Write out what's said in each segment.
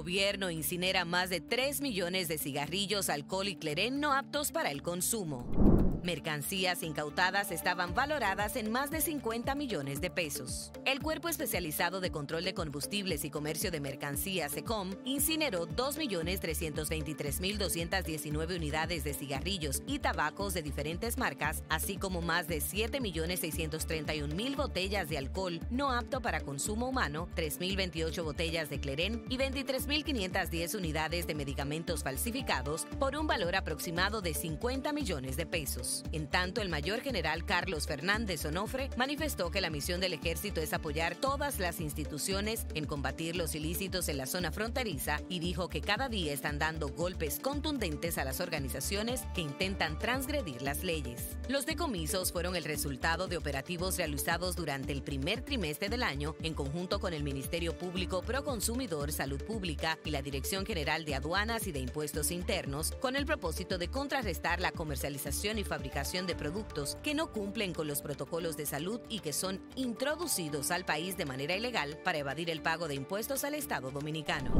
gobierno incinera más de 3 millones de cigarrillos, alcohol y clerén no aptos para el consumo. Mercancías incautadas estaban valoradas en más de 50 millones de pesos. El Cuerpo Especializado de Control de Combustibles y Comercio de Mercancías, SECOM, incineró 2.323.219 unidades de cigarrillos y tabacos de diferentes marcas, así como más de 7.631.000 botellas de alcohol no apto para consumo humano, 3.028 botellas de clerén y 23.510 unidades de medicamentos falsificados por un valor aproximado de 50 millones de pesos. En tanto, el mayor general Carlos Fernández Onofre manifestó que la misión del ejército es apoyar todas las instituciones en combatir los ilícitos en la zona fronteriza y dijo que cada día están dando golpes contundentes a las organizaciones que intentan transgredir las leyes. Los decomisos fueron el resultado de operativos realizados durante el primer trimestre del año en conjunto con el Ministerio Público Proconsumidor, Salud Pública y la Dirección General de Aduanas y de Impuestos Internos con el propósito de contrarrestar la comercialización y fabricación fabricación de productos que no cumplen con los protocolos de salud y que son introducidos al país de manera ilegal para evadir el pago de impuestos al Estado dominicano.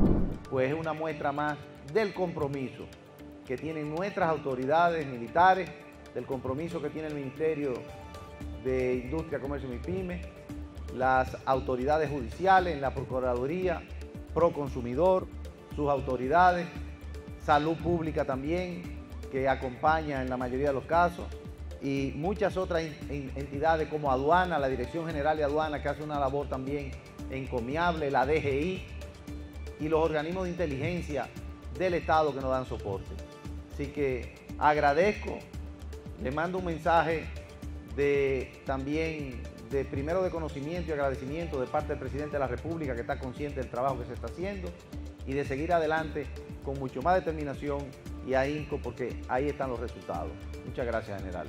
Pues es una muestra más del compromiso que tienen nuestras autoridades militares, del compromiso que tiene el Ministerio de Industria, Comercio y Pyme, las autoridades judiciales, la Procuraduría, Proconsumidor, sus autoridades, Salud Pública también, que acompaña en la mayoría de los casos, y muchas otras entidades como Aduana, la Dirección General de Aduana, que hace una labor también encomiable, la DGI y los organismos de inteligencia del Estado que nos dan soporte. Así que agradezco, le mando un mensaje de también de primero de conocimiento y agradecimiento de parte del presidente de la República que está consciente del trabajo que se está haciendo y de seguir adelante con mucho más determinación y ahínco porque ahí están los resultados. Muchas gracias, general.